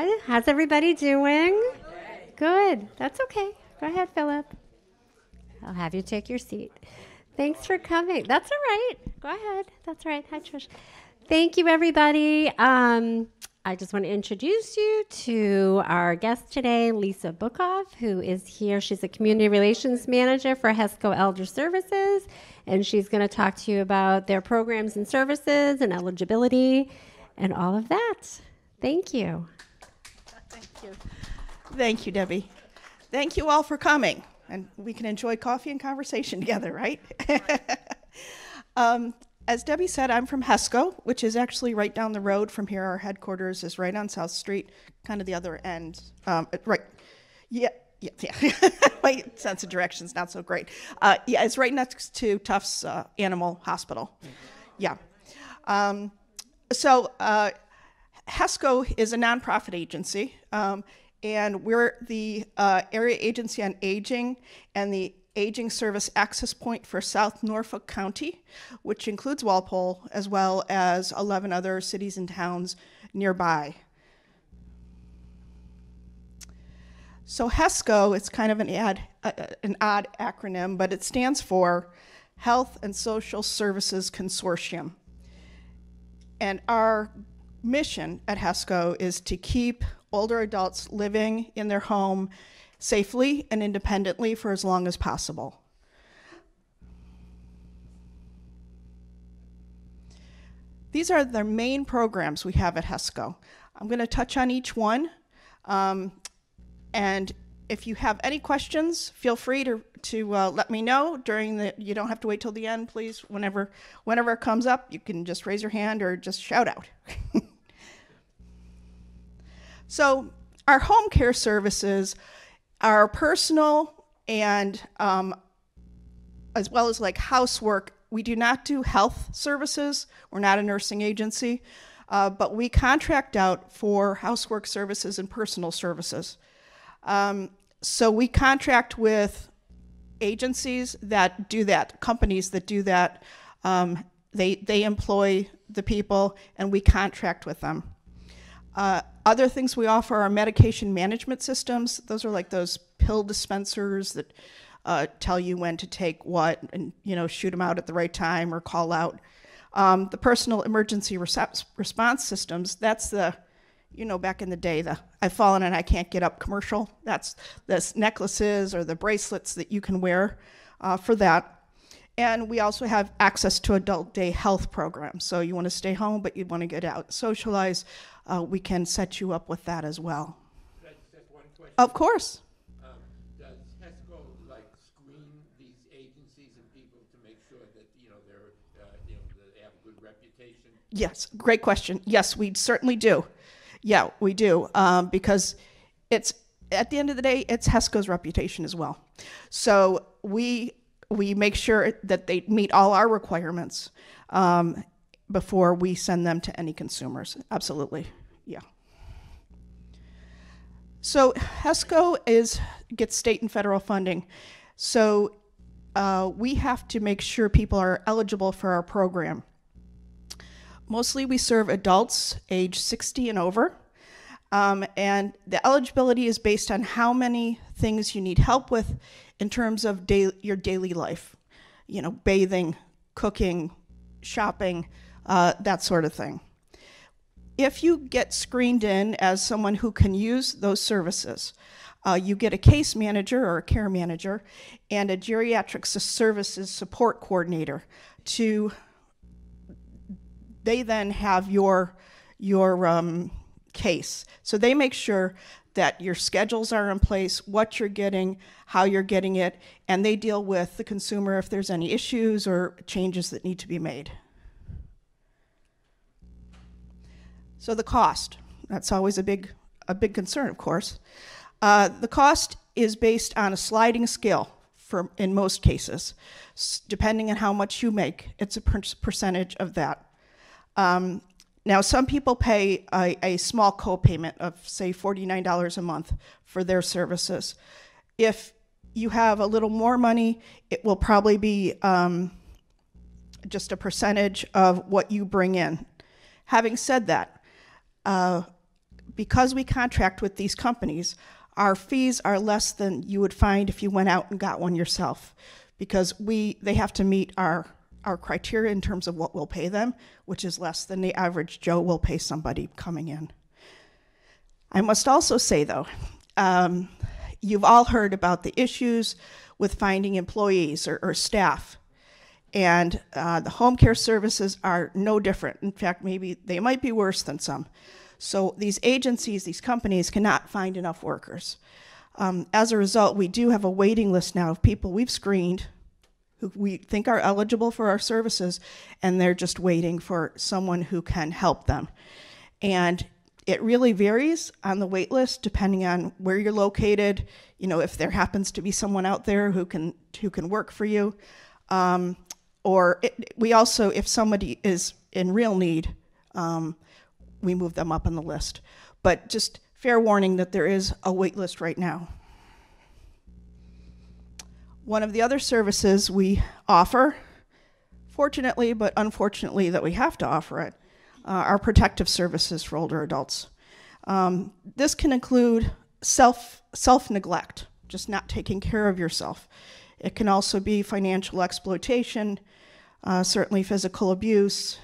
Hi, how's everybody doing? Good. That's okay. Go ahead, Philip. I'll have you take your seat. Thanks for coming. That's all right. Go ahead. That's all right. Hi, Trish. Thank you, everybody. Um, I just want to introduce you to our guest today, Lisa Bookoff, who is here. She's a community relations manager for HESSCO Elder Services, and she's going to talk to you about their programs and services and eligibility and all of that. Thank you. Thank you. Thank you, Debbie. Thank you all for coming. And we can enjoy coffee and conversation together, right? um, as Debbie said, I'm from HESSCO, which is actually right down the road from here. Our headquarters is right on South Street, kind of the other end. Um, right. Yeah. Yeah, yeah. My sense of direction's not so great. Uh, yeah, it's right next to Tufts uh, Animal Hospital. Yeah. Um, so uh, HESSCO is a nonprofit agency, um, and we're the uh, area agency on aging and the aging service access point for South Norfolk County, which includes Walpole as well as 11 other cities and towns nearby. So HESSCO, it's kind of an, ad, uh, an odd acronym, but it stands for Health and Social Services Consortium. And our mission at HESSCO is to keep older adults living in their home safely and independently for as long as possible. These are the main programs we have at HESSCO. I'm going to touch on each one. Um, and if you have any questions, feel free to, to uh, let me know during the, you don't have to wait till the end, please. Whenever, whenever it comes up, you can just raise your hand or just shout out. so our home care services our personal and um, as well as like housework, we do not do health services. We're not a nursing agency, uh, but we contract out for housework services and personal services. Um, so we contract with agencies that do that, companies that do that. Um, they they employ the people, and we contract with them. Uh, other things we offer are medication management systems. Those are like those pill dispensers that uh, tell you when to take what and you know shoot them out at the right time or call out. Um, the personal emergency response systems. That's the you know back in the day the I've fallen and I can't get up commercial. That's the necklaces or the bracelets that you can wear uh, for that. And we also have access to adult day health programs. So you want to stay home, but you want to get out, socialize. Uh, we can set you up with that as well. Of course. Um, does HESSCO like screen these agencies and people to make sure that you know they're uh, you know they have a good reputation? Yes, great question. Yes, we certainly do. Yeah, we do um, because it's at the end of the day, it's HESSCO's reputation as well. So we we make sure that they meet all our requirements um, before we send them to any consumers. Absolutely, yeah. So HESSCO is gets state and federal funding. So uh, we have to make sure people are eligible for our program. Mostly we serve adults age 60 and over. Um, and the eligibility is based on how many things you need help with in terms of da- your daily life, you know, bathing, cooking, shopping, uh, that sort of thing. If you get screened in as someone who can use those services, uh, you get a case manager or a care manager and a geriatric services support coordinator to they then have your your um, case so they make sure that your schedules are in place, what you're getting, how you're getting it, and they deal with the consumer if there's any issues or changes that need to be made. So the cost, that's always a big, a big concern, of course. Uh, the cost is based on a sliding scale for, in most cases. S- depending on how much you make, it's a per- percentage of that. Um, now, some people pay a, a small copayment of, say, $49 a month for their services. If you have a little more money, it will probably be um, just a percentage of what you bring in. Having said that, uh, because we contract with these companies, our fees are less than you would find if you went out and got one yourself, because we they have to meet our our criteria in terms of what we'll pay them, which is less than the average Joe will pay somebody coming in. I must also say, though, um, you've all heard about the issues with finding employees or, or staff. And uh, the home care services are no different. In fact, maybe they might be worse than some. So these agencies, these companies cannot find enough workers. Um, as a result, we do have a waiting list now of people we've screened who we think are eligible for our services, and they're just waiting for someone who can help them. And it really varies on the wait list depending on where you're located. You know, if there happens to be someone out there who can who can work for you, um, or it, we also, if somebody is in real need, um, we move them up on the list. But just fair warning that there is a wait list right now. One of the other services we offer, fortunately but unfortunately that we have to offer it, uh, are protective services for older adults. Um, this can include self self neglect, just not taking care of yourself. It can also be financial exploitation, uh, certainly physical abuse,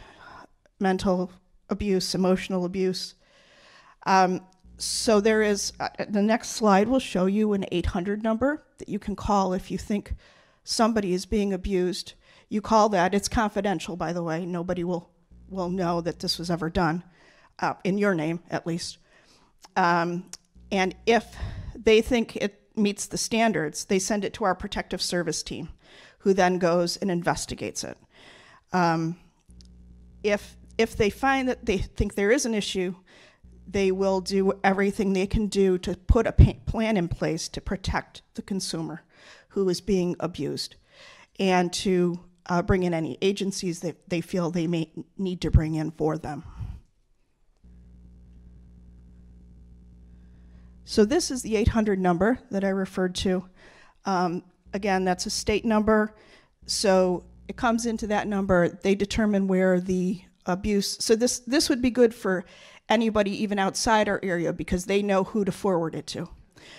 mental abuse, emotional abuse. Um, so there is, uh, the next slide will show you an 800 number that you can call if you think somebody is being abused. You call that, it's confidential, by the way. Nobody will, will know that this was ever done, uh, in your name at least. Um, and if they think it meets the standards, they send it to our protective service team, who then goes and investigates it. Um, if if they find that they think there is an issue, they will do everything they can do to put a plan in place to protect the consumer who is being abused and to uh, bring in any agencies that they feel they may need to bring in for them. So this is the 800 number that I referred to. Um, again, that's a state number. So it comes into that number. They determine where the abuse. So this this would be good for anybody even outside our area because they know who to forward it to.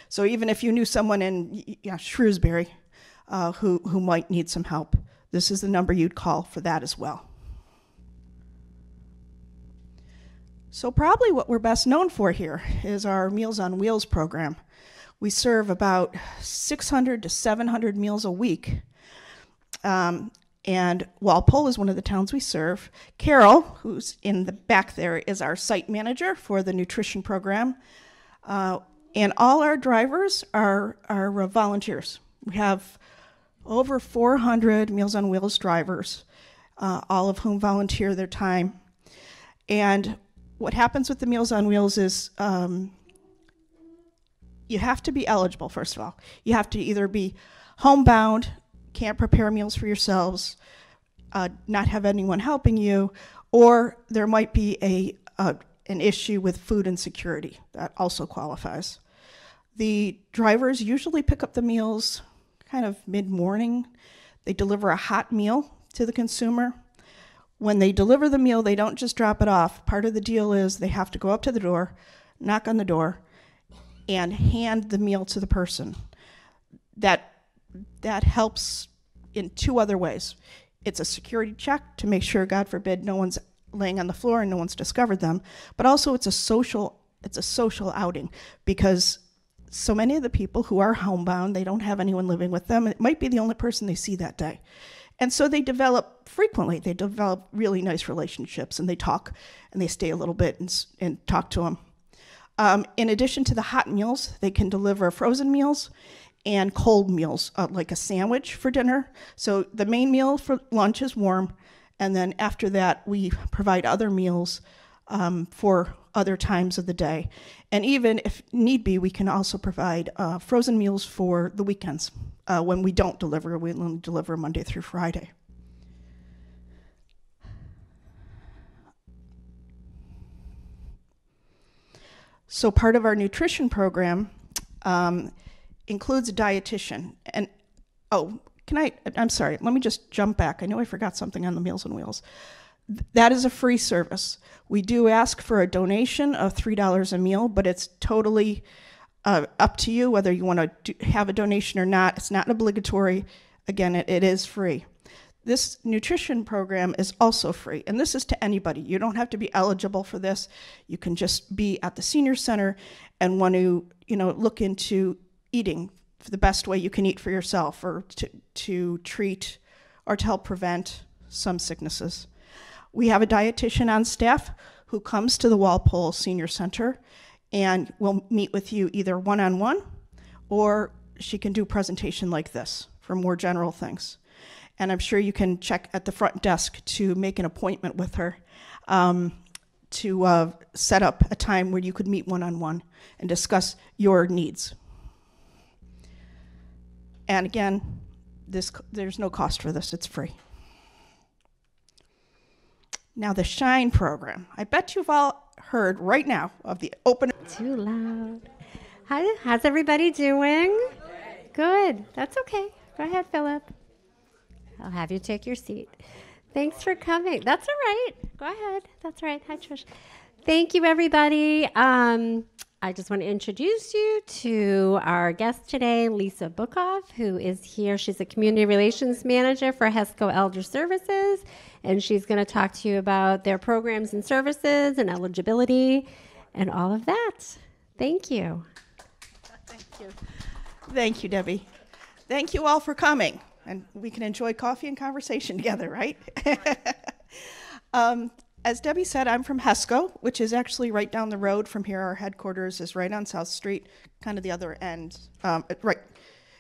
So even if you knew someone in yeah, Shrewsbury uh, who who might need some help, this is the number you'd call for that as well. So probably what we're best known for here is our Meals on Wheels program. We serve about 600 to 700 meals a week. Um, and Walpole is one of the towns we serve. Carol, who's in the back there, is our site manager for the nutrition program. Uh, and all our drivers are, are uh, volunteers. We have over 400 Meals on Wheels drivers, uh, all of whom volunteer their time. And what happens with the Meals on Wheels is um, you have to be eligible, first of all. You have to either be homebound can't prepare meals for yourselves, uh, not have anyone helping you, or there might be a, uh, an issue with food insecurity. That also qualifies. The drivers usually pick up the meals kind of mid morning. They deliver a hot meal to the consumer. When they deliver the meal, they don't just drop it off. Part of the deal is they have to go up to the door, knock on the door, and hand the meal to the person. That that helps in two other ways. It's a security check to make sure, God forbid, no one's laying on the floor and no one's discovered them, but also it's a social it's a social outing because so many of the people who are homebound, they don't have anyone living with them. It might be the only person they see that day. And so they develop frequently. They develop really nice relationships and they talk and they stay a little bit and, and talk to them. Um, in addition to the hot meals, they can deliver frozen meals and cold meals, uh, like a sandwich for dinner. So the main meal for lunch is warm, and then after that, we provide other meals um, for other times of the day. And even if need be, we can also provide uh, frozen meals for the weekends uh, when we don't deliver. We only deliver Monday through Friday. So, part of our nutrition program um, includes a dietitian. And oh, can I? I'm sorry. Let me just jump back. I know I forgot something on the Meals on Wheels. that is a free service. We do ask for a donation of $3 a meal, but it's totally uh, up to you whether you want to have a donation or not. It's not obligatory. Again, it, it is free. This nutrition program is also free, and this is to anybody. You don't have to be eligible for this. You can just be at the senior center and want to, you know, look into eating the best way you can eat for yourself or to, to treat or to help prevent some sicknesses. We have a dietitian on staff who comes to the Walpole Senior Center and will meet with you either one on one or she can do a presentation like this for more general things. And I'm sure you can check at the front desk to make an appointment with her um, to uh, set up a time where you could meet one on one and discuss your needs. And again, this, there's no cost for this, it's free. Now, the SHINE program. I bet you've all heard right now of the open. Too loud. Hi, how's everybody doing? Good. That's okay. Go ahead, Philip. I'll have you take your seat. Thanks for coming. That's all right. Go ahead. That's all right. Hi, Trish. Thank you, everybody. Um, I just want to introduce you to our guest today, Lisa Bookoff, who is here. She's a community relations manager for HESSCO Elder Services, and she's going to talk to you about their programs and services and eligibility and all of that. Thank you. Thank you. Thank you, Debbie. Thank you all for coming, and we can enjoy coffee and conversation together, right? um, as Debbie said, I'm from HESSCO, which is actually right down the road from here. Our headquarters is right on South Street, kind of the other end. Um, right,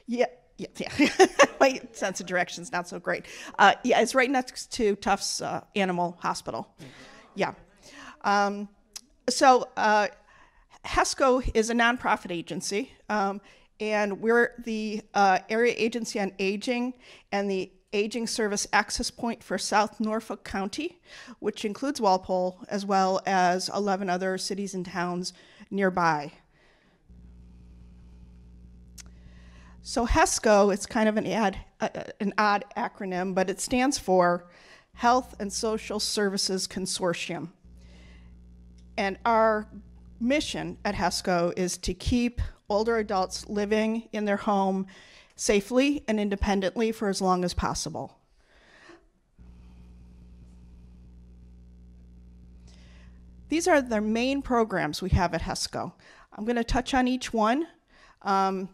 yeah, yeah, yeah. My sense of direction's not so great. Uh, yeah, it's right next to Tufts uh, Animal Hospital. Yeah. Um, so uh, HESSCO is a nonprofit agency, um, and we're the uh, area agency on aging and the aging service access point for South Norfolk County, which includes Walpole, as well as 11 other cities and towns nearby. So HESSCO, it's kind of an, ad, uh, an odd acronym, but it stands for Health and Social Services Consortium. And our mission at HESSCO is to keep older adults living in their home safely and independently for as long as possible. These are the main programs we have at HESSCO. I'm going to touch on each one. Um,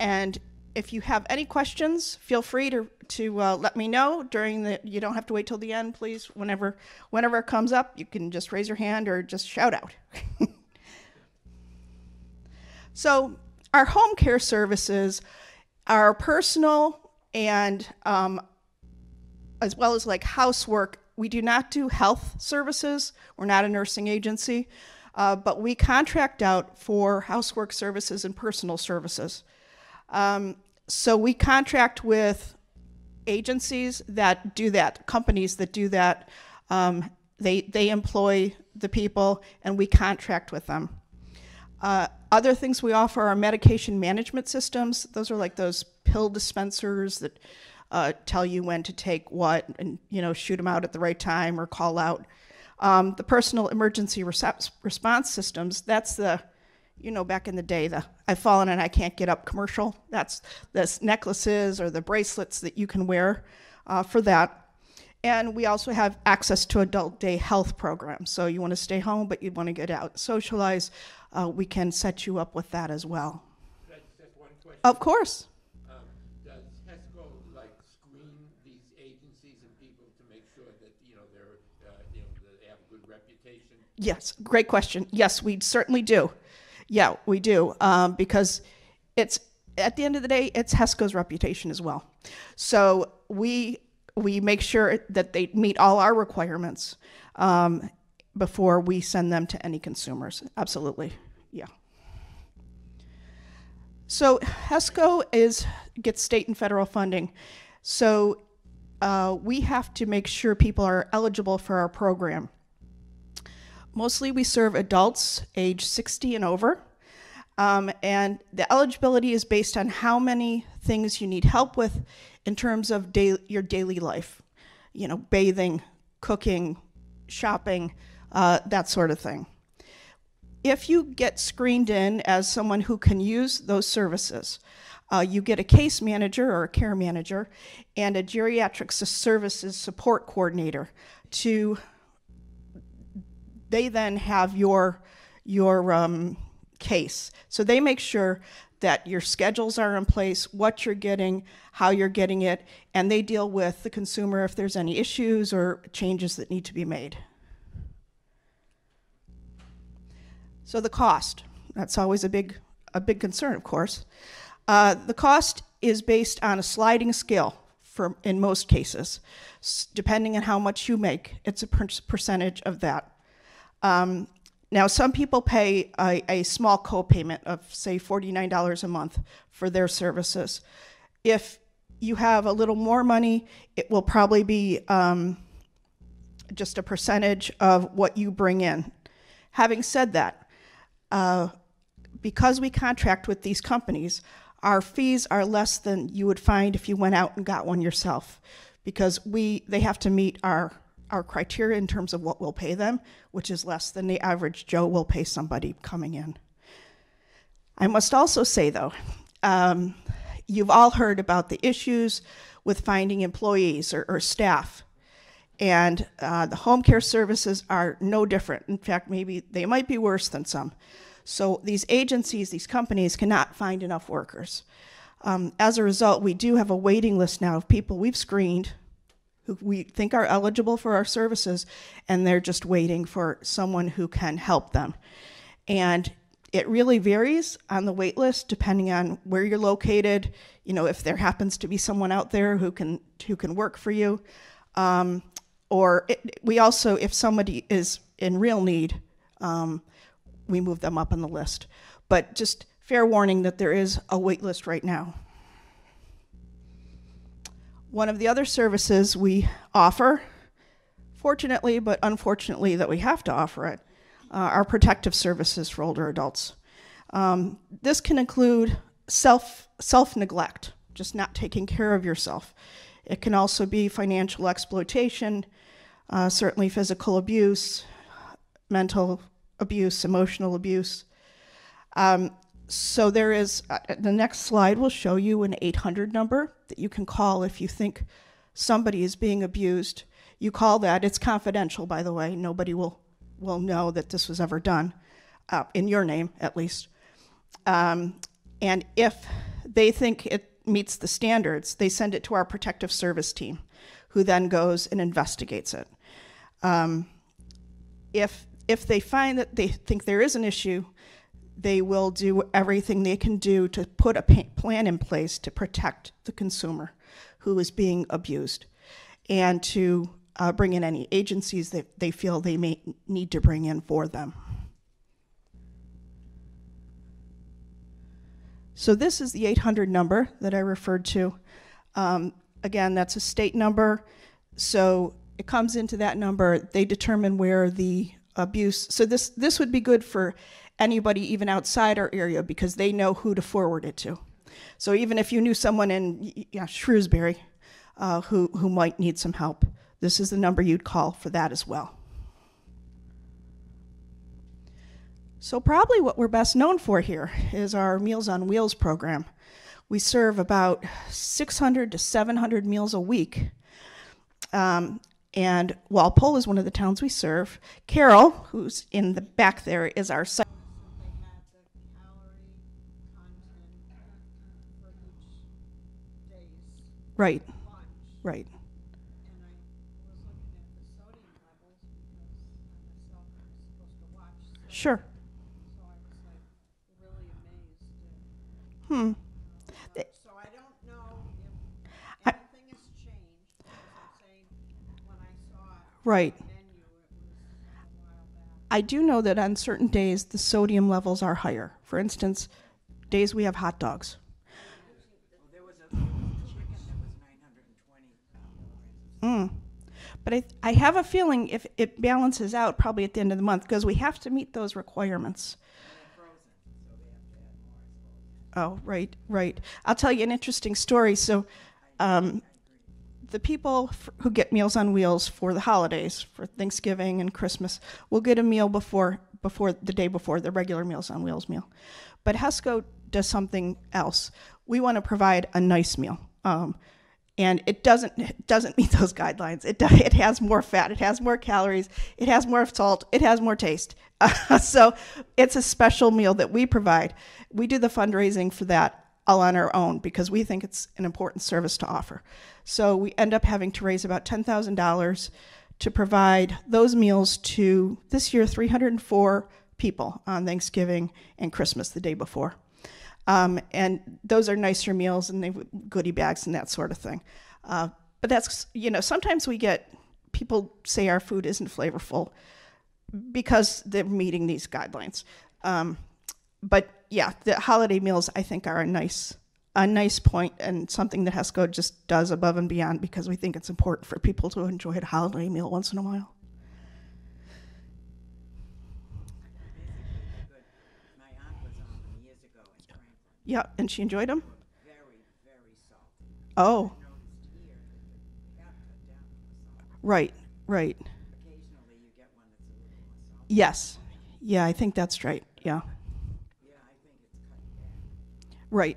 and if you have any questions, feel free to, to uh, let me know during the, you don't have to wait till the end, please. Whenever, whenever it comes up, you can just raise your hand or just shout out. so our home care services our personal and um, as well as like housework. We do not do health services. We're not a nursing agency, uh, but we contract out for housework services and personal services. Um, so we contract with agencies that do that, companies that do that. Um, they they employ the people, and we contract with them. Uh, other things we offer are medication management systems. Those are like those pill dispensers that uh, tell you when to take what and you know shoot them out at the right time or call out. Um, the personal emergency response systems. That's the you know back in the day the I've fallen and I can't get up commercial. That's the necklaces or the bracelets that you can wear uh, for that. And we also have access to adult day health programs. So you want to stay home, but you want to get out, socialize uh, we can set you up with that as well. Of course. Does HESSCO like screen these agencies and people to make sure that you know they're you know they have a good reputation? Yes, great question. Yes, we certainly do. Yeah, we do um, because it's at the end of the day, it's HESSCO's reputation as well. So we we make sure that they meet all our requirements um, before we send them to any consumers. Absolutely. Yeah. So HESSCO is gets state and federal funding. So uh, we have to make sure people are eligible for our program. Mostly we serve adults age 60 and over. Um, and the eligibility is based on how many things you need help with in terms of da- your daily life. You know, bathing, cooking, shopping, uh, that sort of thing. If you get screened in as someone who can use those services, uh, you get a case manager or a care manager and a geriatric services support coordinator to they then have your your um, case. So they make sure that your schedules are in place, what you're getting, how you're getting it, and they deal with the consumer if there's any issues or changes that need to be made. So the cost, that's always a big a big concern, of course. Uh, the cost is based on a sliding scale for in most cases, S- depending on how much you make. It's a per- percentage of that. Um, now, some people pay a, a small copayment of, say, $49 a month for their services. If you have a little more money, it will probably be um, just a percentage of what you bring in. Having said that, uh, because we contract with these companies, our fees are less than you would find if you went out and got one yourself, because we they have to meet our our criteria in terms of what we'll pay them, which is less than the average Joe will pay somebody coming in. I must also say though, um, you've all heard about the issues with finding employees or, or staff. And uh, the home care services are no different. In fact, maybe they might be worse than some. So these agencies, these companies cannot find enough workers. Um, as a result, we do have a waiting list now of people we've screened who we think are eligible for our services, and they're just waiting for someone who can help them. And it really varies on the wait list depending on where you're located. You know, if there happens to be someone out there who can who can work for you, um, or it, we also, if somebody is in real need, um, we move them up on the list. But just fair warning that there is a wait list right now. One of the other services we offer, fortunately but unfortunately that we have to offer it, uh, are protective services for older adults. Um, this can include self self neglect, just not taking care of yourself. It can also be financial exploitation, uh, certainly physical abuse, mental abuse, emotional abuse. Um, so there is, uh, the next slide will show you an 800 number that you can call if you think somebody is being abused. You call that, it's confidential, by the way. Nobody will, will know that this was ever done, uh, in your name at least. Um, and if they think it meets the standards, they send it to our protective service team, who then goes and investigates it. Um, if if they find that they think there is an issue, they will do everything they can do to put a plan in place to protect the consumer who is being abused and to uh, bring in any agencies that they feel they may need to bring in for them. So, this is the 800 number that I referred to. Um, again, that's a state number. So, it comes into that number. They determine where the abuse. So, this, this would be good for anybody even outside our area because they know who to forward it to. So, even if you knew someone in Shrewsbury uh, who, who might need some help, this is the number you'd call for that as well. So, probably what we're best known for here is our Meals on Wheels program. We serve about 600 to 700 meals a week. Um, and Walpole is one of the towns we serve. Carol, who's in the back there, is our watch. sodium, Sure. Hmm. So I don't know if anything has changed. When I saw Right. I do know that on certain days the sodium levels are higher. For instance, days we have hot dogs. Mm. But I, I have a feeling if it balances out probably at the end of the month because we have to meet those requirements. Oh, right, right. I'll tell you an interesting story. So, um, the people f- who get Meals on Wheels for the holidays, for Thanksgiving and Christmas, will get a meal before before the day before the regular Meals on Wheels meal. But HESSCO does something else. We want to provide a nice meal. Um, and it doesn't it doesn't meet those guidelines. It it has more fat, it has more calories, it has more salt, it has more taste. so it's a special meal that we provide. We do the fundraising for that all on our own because we think it's an important service to offer. So we end up having to raise about ten thousand dollars to provide those meals to this year 304 people on Thanksgiving and Christmas the day before. Um, and those are nicer meals and they goodie bags and that sort of thing. Uh, but that's you know sometimes we get people say our food isn't flavorful because they're meeting these guidelines. Um, but yeah, the holiday meals I think are a nice a nice point and something that HESSCO just does above and beyond because we think it's important for people to enjoy a holiday meal once in a while. Basically, good. My aunt was on them years ago in Franklin. Yeah, and she enjoyed them. Very, very salty. Oh, Noticed here that the cat cut down on the salt. right, right. Occasionally you get one that's a little more salty. Yes, yeah, I think that's right. Yeah, Yeah, I think it's cut back. right.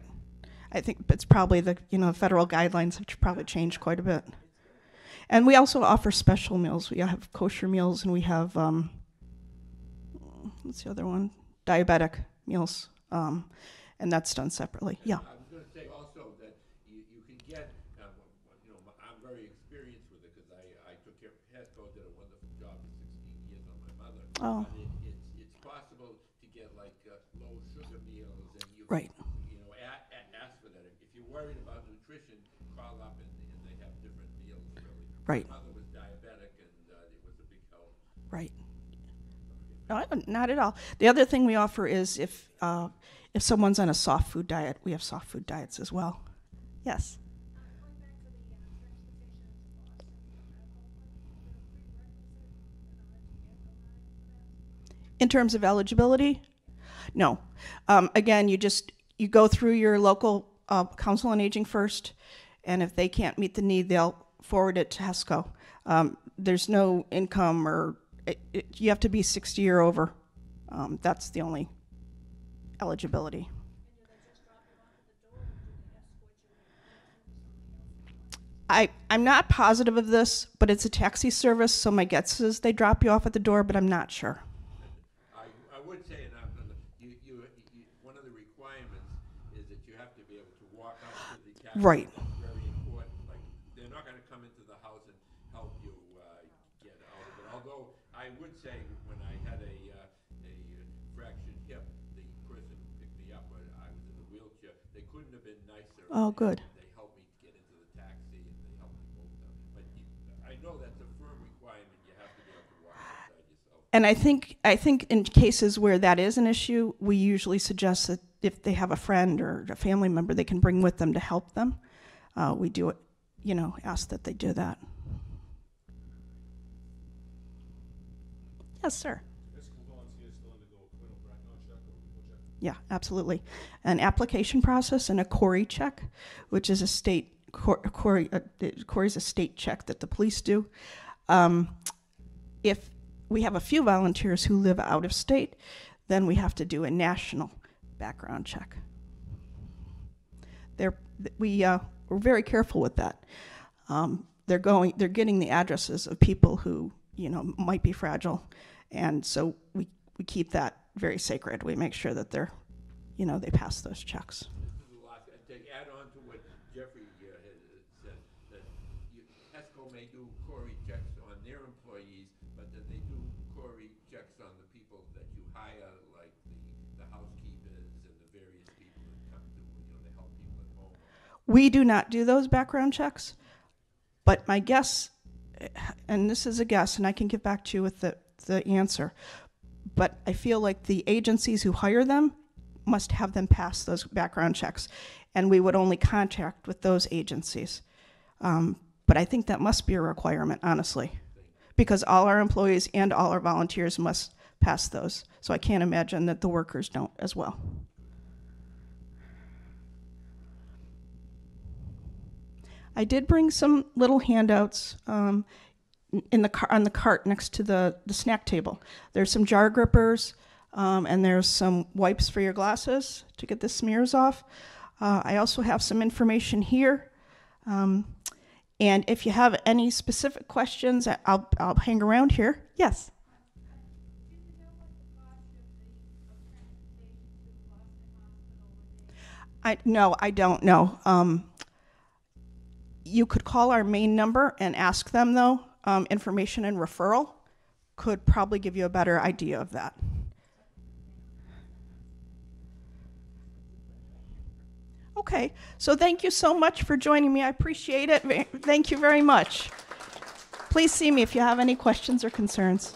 I think it's probably the you know federal guidelines have probably changed quite a bit. And we also offer special meals. We have kosher meals, and we have um, what's the other one? Diabetic meals, um, and that's done separately. Yeah. I was gonna say also that you, you can get, um, you know, I'm very experienced with it, cause I, I took care, Hasco did a wonderful job for sixteen years on my mother. Oh. But it, it's, it's possible to get like, uh, low sugar meals and you. Right. You know, a, a, ask for that. If you're worried about nutrition, call up and, and they have different meals, really. Right. My mother was diabetic and, uh, it was a big help. Right. No, not at all. The other thing we offer is if uh, if someone's on a soft food diet, we have soft food diets as well. Yes. In terms of eligibility, no. Um, again, you just you go through your local uh, council on aging first, and if they can't meet the need, they'll forward it to HESSCO. Um, there's no income or it, it, you have to be 60 or over. Um, that's the only eligibility. I, I'm not positive of this, but it's a taxi service, so my guess is they drop you off at the door, but I'm not sure. I, I would say, and I'm, you, you, you, one of the requirements is that you have to be able to walk out to the taxi. Right. That's Very important, like, they're not gonna come into the house and help you, uh, get out of it. Although, I would say, when I had a, uh, a fractured hip, the person who picked me up, when I was in a wheelchair, they couldn't have been nicer. Oh, good. They helped me get into the taxi and they helped me move them. But you, I know that's a firm requirement, you have to be able to walk outside yourself. And I think I think in cases where that is an issue, we usually suggest that if they have a friend or a family member, they can bring with them to help them. Uh, we do it, you know, ask that they do that. Yes, sir. Yeah, absolutely. An application process and a CORI check, which is a state Cor- CORI. Uh, CORI's a state check that the police do. Um, if we have a few volunteers who live out of state, then we have to do a national background check. They're, we, uh, we're very careful with that. Um, they're going, they're getting the addresses of people who, you know, might be fragile. And so we, we keep that very sacred. We make sure that they're, you know, they pass those checks. This is the last, and to add on to what Jeffrey uh, said, that you, may do checks on their employees, but then they do checks on the people that you hire, like the, the housekeepers and the various people that come to, you know, to help people at home. We do not do those background checks, but my guess, and this is a guess, and I can get back to you with the, the answer, but I feel like the agencies who hire them must have them pass those background checks, and we would only contract with those agencies. Um, but I think that must be a requirement, honestly, because all our employees and all our volunteers must pass those. So I can't imagine that the workers don't as well. I did bring some little handouts um, in the car on the cart next to the, the snack table. There's some jar grippers um, and there's some wipes for your glasses to get the smears off. Uh, I also have some information here. Um, and if you have any specific questions, I'll, I'll hang around here. Yes. I no, I don't know. Um, you could call our main number and ask them though. Um, information and referral could probably give you a better idea of that. Okay, so thank you so much for joining me. I appreciate it. Thank you very much. Please see me if you have any questions or concerns.